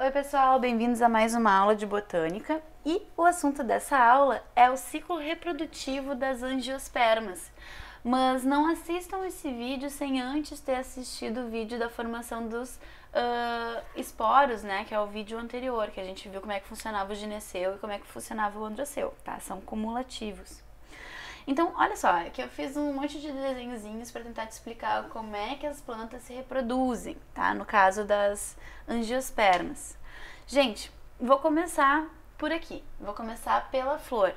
Oi, pessoal, bem-vindos a mais uma aula de botânica. E o assunto dessa aula é o ciclo reprodutivo das angiospermas. Mas não assistam esse vídeo sem antes ter assistido o vídeo da formação dos uh, esporos, né? Que é o vídeo anterior, que a gente viu como é que funcionava o gineceu e como é que funcionava o androceu, tá? São cumulativos. Então, olha só, aqui eu fiz um monte de desenhozinhos para tentar te explicar como é que as plantas se reproduzem, tá? No caso das angiospermas. Gente, vou começar por aqui. Vou começar pela flor,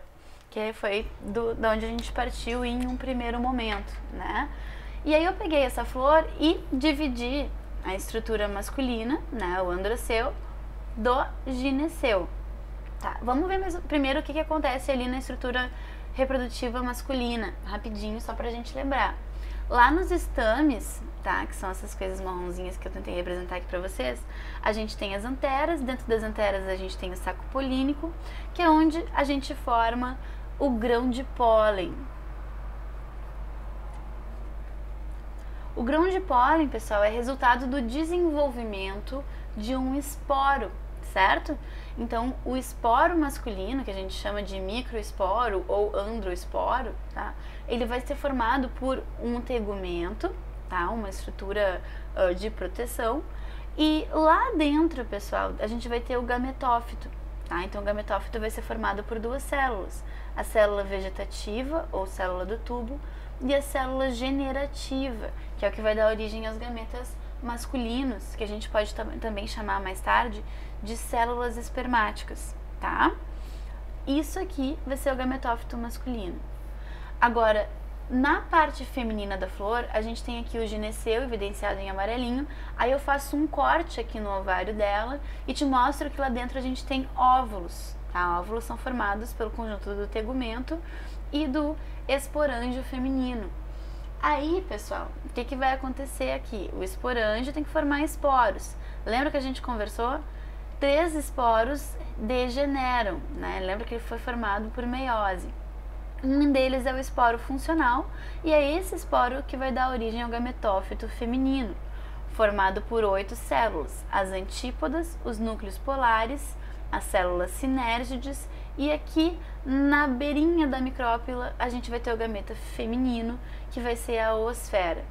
que foi do, de onde a gente partiu em um primeiro momento, né? E aí eu peguei essa flor e dividi a estrutura masculina, né, o androceu, do gineceu. Tá, vamos ver primeiro o que, que acontece ali na estrutura reprodutiva masculina, rapidinho, só pra gente lembrar. Lá nos estames, tá, que são essas coisas marronzinhas que eu tentei representar aqui pra vocês, a gente tem as anteras, dentro das anteras a gente tem o saco polínico, que é onde a gente forma o grão de pólen. O grão de pólen, pessoal, é resultado do desenvolvimento de um esporo, certo? Então, o esporo masculino, que a gente chama de microesporo ou androesporo, tá? Ele vai ser formado por um tegumento, tá? Uma estrutura uh, de proteção. E lá dentro, pessoal, a gente vai ter o gametófito, tá? Então, o gametófito vai ser formado por duas células. A célula vegetativa, ou célula do tubo, e a célula generativa, que é o que vai dar origem aos gametas masculinos, que a gente pode também chamar mais tarde de células espermáticas, tá? Isso aqui vai ser o gametófito masculino. Agora, na parte feminina da flor, a gente tem aqui o gineceu evidenciado em amarelinho. Aí eu faço um corte aqui no ovário dela e te mostro que lá dentro a gente tem óvulos. Tá? Óvulos são formados pelo conjunto do tegumento e do esporângio feminino. Aí, pessoal, o que, que vai acontecer aqui? O esporângio tem que formar esporos. Lembra que a gente conversou? Três esporos degeneram, né? Lembra que ele foi formado por meiose. Um deles é o esporo funcional, e é esse esporo que vai dar origem ao gametófito feminino, formado por oito células: as antípodas, os núcleos polares, as células sinérgides e aqui na beirinha da micrópila a gente vai ter o gameta feminino, que vai ser a oosfera.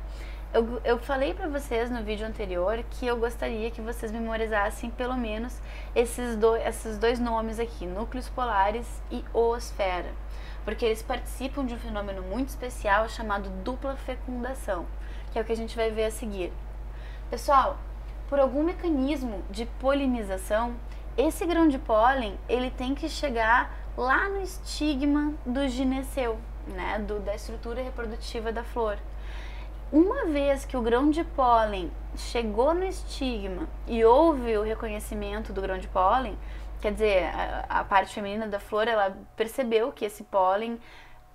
Eu, eu falei para vocês no vídeo anterior que eu gostaria que vocês memorizassem pelo menos esses, do, esses dois nomes aqui, núcleos polares e oosfera, porque eles participam de um fenômeno muito especial chamado dupla fecundação, que é o que a gente vai ver a seguir. Pessoal, por algum mecanismo de polinização, esse grão de pólen ele tem que chegar lá no estigma do gineceu, né, do, da estrutura reprodutiva da flor. Uma vez que o grão de pólen chegou no estigma e houve o reconhecimento do grão de pólen, quer dizer, a, a parte feminina da flor ela percebeu que esse pólen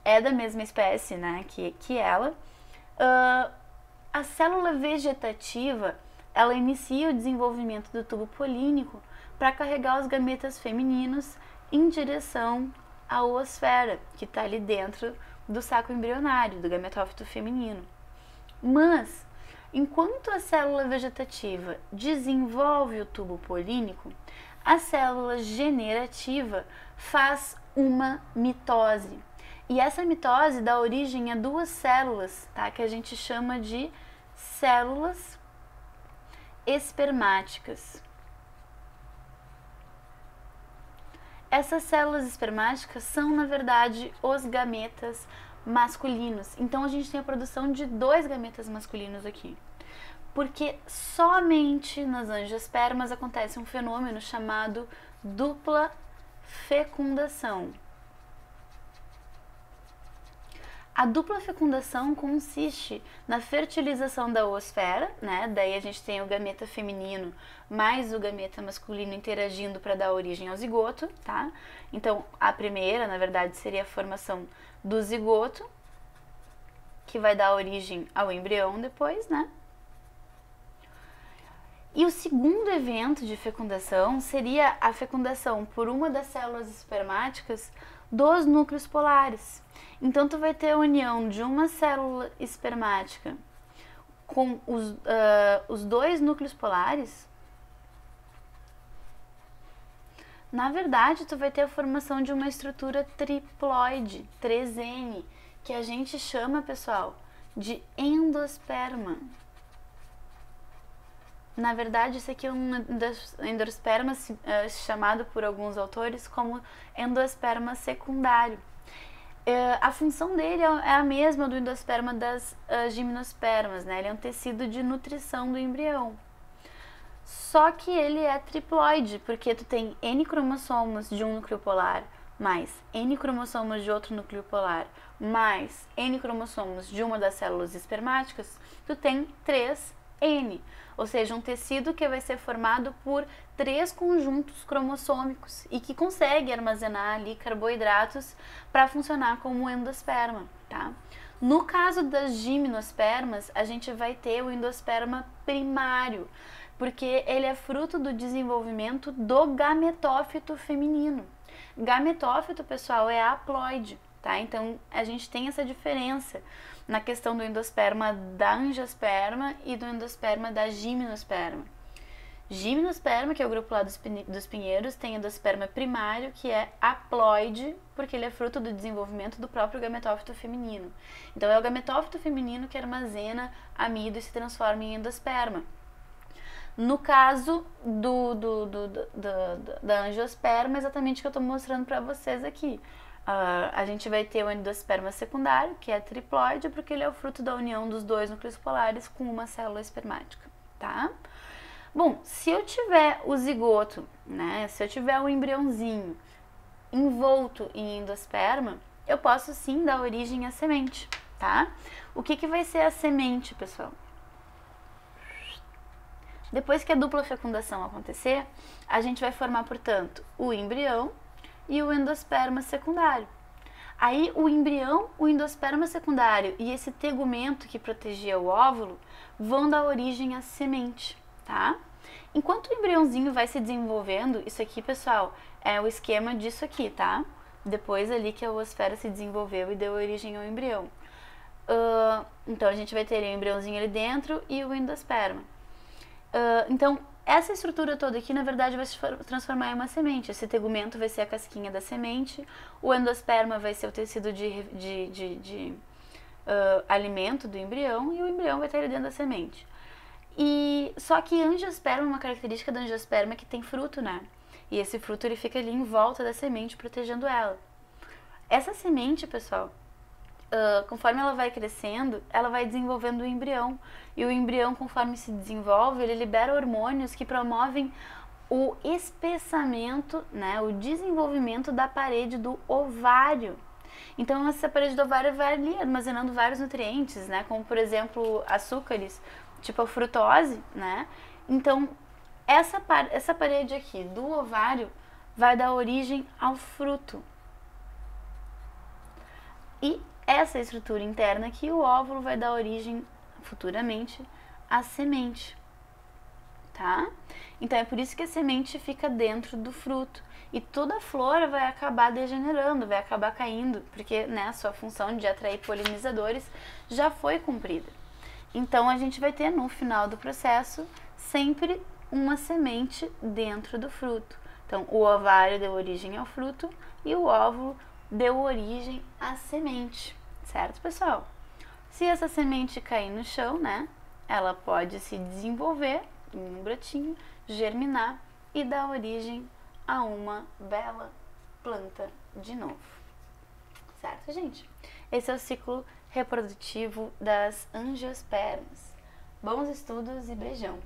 é da mesma espécie, né, que, que ela, uh, a célula vegetativa ela inicia o desenvolvimento do tubo polínico para carregar os gametas femininos em direção à oosfera, que está ali dentro do saco embrionário, do gametófito feminino. Mas, enquanto a célula vegetativa desenvolve o tubo polínico, a célula generativa faz uma mitose. E essa mitose dá origem a duas células, tá? que a gente chama de células espermáticas. Essas células espermáticas são, na verdade, os gametas masculinos. Então a gente tem a produção de dois gametas masculinos aqui. Porque somente nas angiospermas acontece um fenômeno chamado dupla fecundação. A dupla fecundação consiste na fertilização da oosfera, né? Daí a gente tem o gameta feminino mais o gameta masculino interagindo para dar origem ao zigoto, tá? Então, a primeira, na verdade, seria a formação do zigoto, que vai dar origem ao embrião depois, né? E o segundo evento de fecundação seria a fecundação por uma das células espermáticas dos núcleos polares. Então, tu vai ter a união de uma célula espermática com os, uh, os dois núcleos polares Na verdade, tu vai ter a formação de uma estrutura triploide, 3N, que a gente chama, pessoal, de endosperma. Na verdade, isso aqui é um endosperma uh, chamado por alguns autores como endosperma secundário. Uh, a função dele é, é a mesma do endosperma das uh, gimnospermas, né? Ele é um tecido de nutrição do embrião. Só que ele é triploide, porque tu tem N cromossomos de um núcleo polar, mais N cromossomos de outro núcleo polar, mais N cromossomos de uma das células espermáticas, tu tem 3N ou seja, um tecido que vai ser formado por três conjuntos cromossômicos e que consegue armazenar ali carboidratos para funcionar como endosperma, tá? No caso das gimnospermas, a gente vai ter o endosperma primário, porque ele é fruto do desenvolvimento do gametófito feminino. Gametófito, pessoal, é haploide, tá? Então a gente tem essa diferença na questão do endosperma da angiosperma e do endosperma da gimnosperma. Gimnosperma, que é o grupo lá dos, pinheiros, tem endosperma primário, que é haploide, porque ele é fruto do desenvolvimento do próprio gametófito feminino. Então é o gametófito feminino que armazena amido e se transforma em endosperma. No caso do, do, do, do, do da angiosperma, exatamente o que eu estou mostrando para vocês aqui. Uh, a gente vai ter o endosperma secundário, que é triploide, porque ele é o fruto da união dos dois núcleos polares com uma célula espermática, tá? Bom, se eu tiver o zigoto, né, se eu tiver o embriãozinho envolto em endosperma, eu posso sim dar origem à semente, tá? O que, que vai ser a semente, pessoal? Depois que a dupla fecundação acontecer, a gente vai formar, portanto, o embrião e o endosperma secundário. Aí o embrião, o endosperma secundário e esse tegumento que protegia o óvulo vão dar origem à semente, tá? Enquanto o embriãozinho vai se desenvolvendo, isso aqui, pessoal, é o esquema disso aqui, tá? Depois ali que a oosfera se desenvolveu e deu origem ao embrião. Uh, então a gente vai ter o embriãozinho ali dentro e o endosperma. Uh, então essa estrutura toda aqui, na verdade, vai se transformar em uma semente. Esse tegumento vai ser a casquinha da semente, o endosperma vai ser o tecido de, de, de, de uh, alimento do embrião e o embrião vai estar ali dentro da semente. E só que angiosperma, uma característica da angiosperma é que tem fruto, né? E esse fruto ele fica ali em volta da semente, protegendo ela. Essa semente, pessoal, uh, conforme ela vai crescendo, ela vai desenvolvendo o embrião. E o embrião, conforme se desenvolve, ele libera hormônios que promovem o espessamento, né, o desenvolvimento da parede do ovário. Então essa parede do ovário vai ali armazenando vários nutrientes, né, como por exemplo açúcares, tipo a frutose, né? Então essa, essa parede aqui do ovário vai dar origem ao fruto. E essa estrutura interna aqui, o óvulo vai dar origem futuramente à semente, tá? Então é por isso que a semente fica dentro do fruto e toda a flora vai acabar degenerando, vai acabar caindo, porque né, a sua função de atrair polinizadores já foi cumprida. Então a gente vai ter no final do processo sempre uma semente dentro do fruto. Então o ovário deu origem ao fruto e o óvulo deu origem à semente, certo, pessoal? Se essa semente cair no chão, né, ela pode se desenvolver em um brotinho, germinar e dar origem a uma bela planta de novo. Certo, gente? Esse é o ciclo reprodutivo das angiospermas. Bons estudos e beijão!